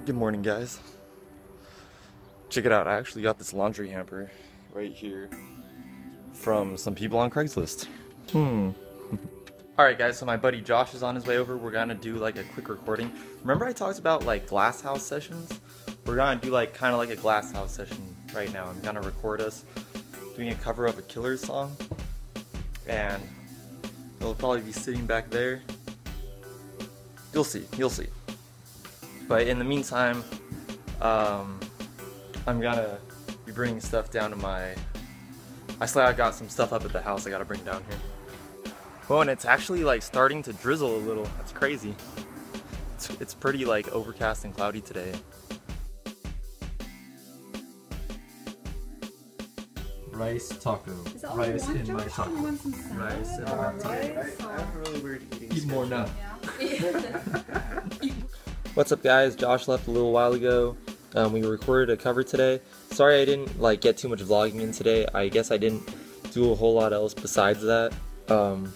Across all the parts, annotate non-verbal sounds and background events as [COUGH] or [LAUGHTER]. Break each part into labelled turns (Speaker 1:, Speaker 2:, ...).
Speaker 1: Good morning, guys. Check it out. I actually got this laundry hamper right here from some people on Craigslist. Hmm. [LAUGHS] Alright, guys, so my buddy Josh is on his way over. We're gonna do like a quick recording. Remember, I talked about like glass house sessions? We're gonna do like kind of like a glass house session right now. I'm gonna record us doing a cover of a killer song, and it'll probably be sitting back there. You'll see, you'll see. But in the meantime, um, I'm gonna be bringing stuff down to my. I still I got some stuff up at the house I gotta bring down here. Oh, and it's actually like starting to drizzle a little. That's crazy. It's, it's pretty like overcast and cloudy today. Rice taco.
Speaker 2: Is that all
Speaker 1: Rice
Speaker 2: you
Speaker 1: in my
Speaker 2: Josh?
Speaker 1: taco.
Speaker 2: You want some salad?
Speaker 1: Rice in my
Speaker 2: or
Speaker 1: taco.
Speaker 2: rice, or-
Speaker 3: I'm really weird eating.
Speaker 1: Eat more now.
Speaker 2: Yeah. [LAUGHS] [LAUGHS]
Speaker 1: What's up guys? Josh left a little while ago. Um, we recorded a cover today. Sorry I didn't like get too much vlogging in today. I guess I didn't do a whole lot else besides that. Um,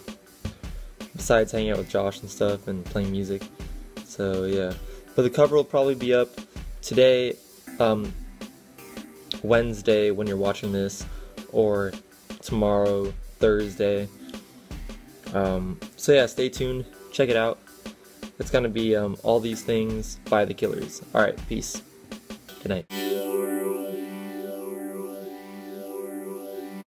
Speaker 1: besides hanging out with Josh and stuff and playing music. So yeah. But the cover will probably be up today, um, Wednesday when you're watching this, or tomorrow, Thursday. Um, so yeah, stay tuned. Check it out. It's gonna be um, all these things by the Killers. All right, peace. Good night.